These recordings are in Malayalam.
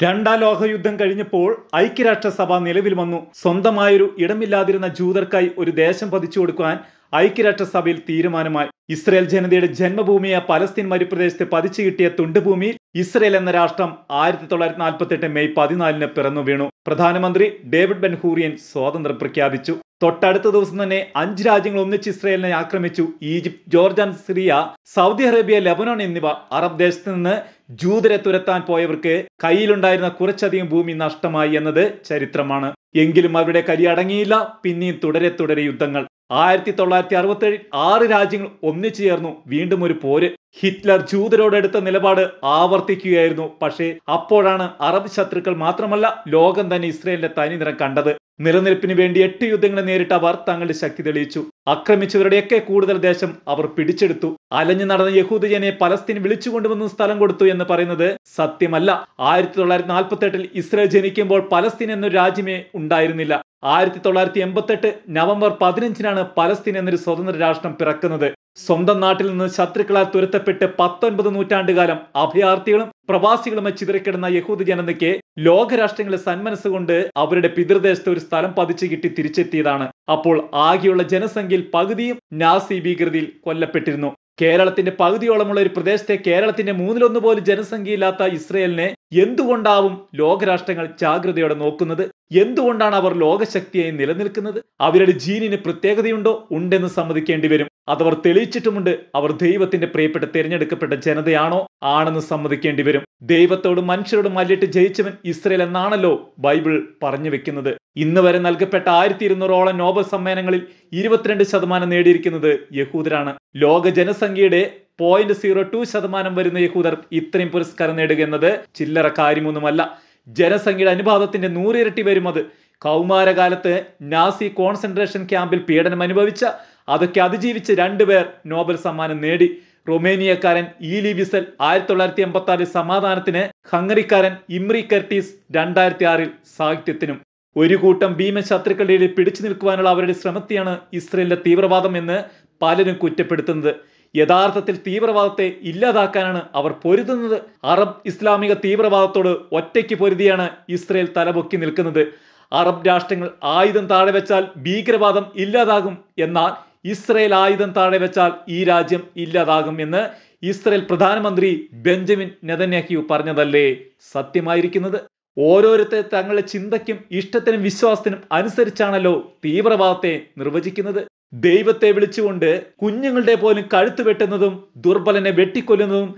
രണ്ടാം ലോകയുദ്ധം കഴിഞ്ഞപ്പോൾ ഐക്യരാഷ്ട്രസഭ നിലവിൽ വന്നു. സ്വന്തമായൊരു ഇടമില്ലാതിരുന്ന ജൂതർക്കായി ഒരു ദേശം പതിച്ചു കൊടുക്കാൻ ഐക്യരാഷ്ട്രസഭയിൽ തീരുമാനമായി. ഇസ്രയേൽ ജനതയുടെ ജന്മഭൂമിയായ പലസ്തീൻ മരുപ്രദേശത്ത് പതിച്ചു കിട്ടിയ തുണ്ടുഭൂമിയിൽ ഇസ്രയേൽ എന്ന രാഷ്ട്രം ആയിരത്തി തൊള്ളായിരത്തി നാൽപ്പത്തി എട്ട് മെയ് പതിനാലിന് പിറന്നു വീണു. പ്രധാനമന്ത്രി ഡേവിഡ് ബെൻഹൂറിയൻ സ്വാതന്ത്ര്യം പ്രഖ്യാപിച്ചു. തൊട്ടടുത്ത ദിവസം തന്നെ അഞ്ച് രാജ്യങ്ങൾ ഒന്നിച്ച് ഇസ്രയേലിനെ ആക്രമിച്ചു. Egypt Jordan Syria Saudi Arabia Lebanon എന്നിവ അറബ് ദേശത്ത് നിന്ന് ജൂതരെ തുരത്താൻ പോയവർക്ക് കയ്യിലുണ്ടായിരുന്ന കുറച്ചധികം ഭൂമി നഷ്ടമായി എന്നത് ചരിത്രമാണ്. എങ്കിലും അവരുടെ കരി അടങ്ങിയില്ല പിന്നെയും തുടരെ തുടരെ യുദ്ധങ്ങൾ. ആയിരത്തി തൊള്ളായിരത്തി അറുപത്തി ഏഴിൽ ആറ് രാജ്യങ്ങൾ ഒന്നിച്ചു ചേർന്നു. വീണ്ടും ഒരു പോര്. ഹിറ്റ്ലർ ജൂതരോടെടുത്ത നിലപാട് ആവർത്തിക്കുകയായിരുന്നു. പക്ഷേ അപ്പോഴാണ് അറബ് ശത്രുക്കൾ മാത്രമല്ല ലോകം തന്നെ ഇസ്രയേലിന്റെ തനിനിറം കണ്ടത്. നിലനിൽപ്പിന് വേണ്ടി എട്ട് യുദ്ധങ്ങളെ നേരിട്ട് അവർ തങ്ങളുടെ ശക്തി തെളിയിച്ചു. ആക്രമിച്ചവരുടെയൊക്കെ കൂടുതൽ ദേശം അവർ പിടിച്ചെടുത്തു. അലഞ്ഞു നടന്ന യഹൂദജനെ പലസ്തീൻ വിളിച്ചുകൊണ്ടുവന്ന് സ്ഥലം കൊടുത്തു എന്ന് പറയുന്നത് സത്യമല്ല. ആയിരത്തി തൊള്ളായിരത്തി നാൽപ്പത്തി എട്ടിൽ ഇസ്രയേൽ ജനിക്കുമ്പോൾ പലസ്തീൻ എന്നൊരു രാജ്യമേ ഉണ്ടായിരുന്നില്ല. ആയിരത്തി തൊള്ളായിരത്തി എൺപത്തെട്ട് നവംബർ പതിനഞ്ചിനാണ് പലസ്തീൻ എന്നൊരു സ്വതന്ത്ര രാഷ്ട്രം പിറക്കുന്നത്. സ്വന്തം നാട്ടിൽ നിന്ന് ശത്രുക്കളാൽ തുരത്തപ്പെട്ട് പത്തൊൻപത് നൂറ്റാണ്ടുകാലം അഭയാർത്ഥികളും പ്രവാസികളും ചിതറിക്കിടന്ന യഹൂദ ജനതയ്ക്ക് ലോകരാഷ്ട്രങ്ങളെ സന്മനസ്സുകൊണ്ട് അവരുടെ പിതൃദേശത്ത് ഒരു സ്ഥലം പതിച്ചു കിട്ടി തിരിച്ചെത്തിയതാണ്. അപ്പോൾ ആകെയുള്ള ജനസംഖ്യയിൽ പകുതിയും നാസി ഭീകൃതിയിൽ കൊല്ലപ്പെട്ടിരുന്നു. കേരളത്തിന്റെ പകുതിയോളമുള്ള ഒരു പ്രദേശത്തെ കേരളത്തിന്റെ മൂന്നിലൊന്ന് പോലും ജനസംഖ്യയില്ലാത്ത ഇസ്രയേലിനെ എന്തുകൊണ്ടാവും ലോകരാഷ്ട്രങ്ങൾ ജാഗ്രതയോടെ നോക്കുന്നത്? എന്തുകൊണ്ടാണ് അവർ ലോകശക്തിയായി നിലനിൽക്കുന്നത്? അവരുടെ ജീനിന് പ്രത്യേകതയുണ്ടോ? ഉണ്ടെന്ന് സമ്മതിക്കേണ്ടി വരും. അതവർ തെളിയിച്ചിട്ടുമുണ്ട്. അവർ ദൈവത്തിന്റെ പ്രിയപ്പെട്ട തിരഞ്ഞെടുക്കപ്പെട്ട ജനതയാണോ? ആണെന്ന് സമ്മതിക്കേണ്ടി വരും. ദൈവത്തോടും മനുഷ്യരോടും മല്ലിട്ട് ജയിച്ചവൻ ഇസ്രയേൽ എന്നാണല്ലോ ബൈബിൾ പറഞ്ഞു വെക്കുന്നത്. ഇന്ന് വരെ നൽകപ്പെട്ട ആയിരത്തി ഇരുന്നൂറോളം നോബൽ സമ്മേളനങ്ങളിൽ ഇരുപത്തിരണ്ട് ശതമാനം നേടിയിരിക്കുന്നത് യഹൂദരാണ്. ലോക ജനസംഖ്യയുടെ പോയിന്റ് സീറോ ടു ശതമാനം വരുന്ന യഹൂദർ ഇത്രയും പുരസ്കാരം നേടുക എന്നത് ചില്ലറ കാര്യമൊന്നുമല്ല. ജനസംഖ്യയുടെ അനുപാതത്തിന്റെ നൂറിരട്ടി വരും അത്. കൗമാരകാലത്ത് നാസി കോൺസെൻട്രേഷൻ ക്യാമ്പിൽ പീഡനം അനുഭവിച്ച അതൊക്കെ അതിജീവിച്ച് രണ്ടുപേർ നോബൽ സമ്മാനം നേടി. റൊമേനിയക്കാരൻ ഈലി വിസൽ ആയിരത്തി തൊള്ളായിരത്തി എൺപത്തി ആറിൽ സമാധാനത്തിന് ഹംഗറിക്കാരൻ ഇമ്രി കെർട്ടീസ് രണ്ടായിരത്തി ആറിൽ സാഹിത്യത്തിനും. ഒരു കൂട്ടം ഭീമൻ ശത്രുക്കളുടെ പിടിച്ചു നിൽക്കുവാനുള്ള അവരുടെ ശ്രമത്തെയാണ് ഇസ്രയേലിന്റെ തീവ്രവാദം എന്ന് പലരും കുറ്റപ്പെടുത്തുന്നത്. യഥാർത്ഥത്തിൽ തീവ്രവാദത്തെ ഇല്ലാതാക്കാനാണ് അവർ പൊരുതുന്നത്. അറബ് ഇസ്ലാമിക തീവ്രവാദത്തോട് ഒറ്റയ്ക്ക് പൊരുതിയാണ് ഇസ്രയേൽ തലപൊക്കി നിൽക്കുന്നത്. അറബ് രാഷ്ട്രങ്ങൾ ആയുധം താഴെ വെച്ചാൽ ഭീകരവാദം ഇല്ലാതാകും എന്നാൽ ഇസ്രയേൽ ആയുധം താഴെ വെച്ചാൽ ഈ രാജ്യം ഇല്ലാതാകും എന്ന് ഇസ്രയേൽ പ്രധാനമന്ത്രി ബെഞ്ചമിൻ നെതന്യാഹ്യു പറഞ്ഞതല്ലേ സത്യമായിരിക്കുന്നത്? ഓരോരുത്തർ തങ്ങളുടെ ചിന്തയ്ക്കും ഇഷ്ടത്തിനും വിശ്വാസത്തിനും അനുസരിച്ചാണല്ലോ തീവ്രവാദത്തെ നിർവചിക്കുന്നത്. ദൈവത്തെ വിളിച്ചുകൊണ്ട് കുഞ്ഞുങ്ങളുടെ പോലും കഴുത്ത് വെട്ടുന്നതും ദുർബലനെ വെട്ടിക്കൊല്ലുന്നതും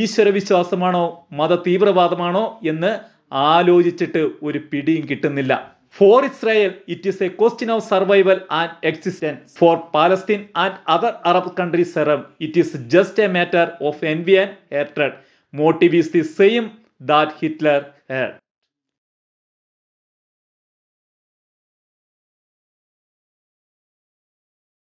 ഈശ്വര വിശ്വാസമാണോ മത തീവ്രവാദമാണോ എന്ന് ആലോചിച്ചിട്ട് ഒരു പിടിയും കിട്ടുന്നില്ല. For Israel it is a question of survival and existence for Palestine and other Arab countries serum it is just a matter of envy and hated motive is the same that Hitler had.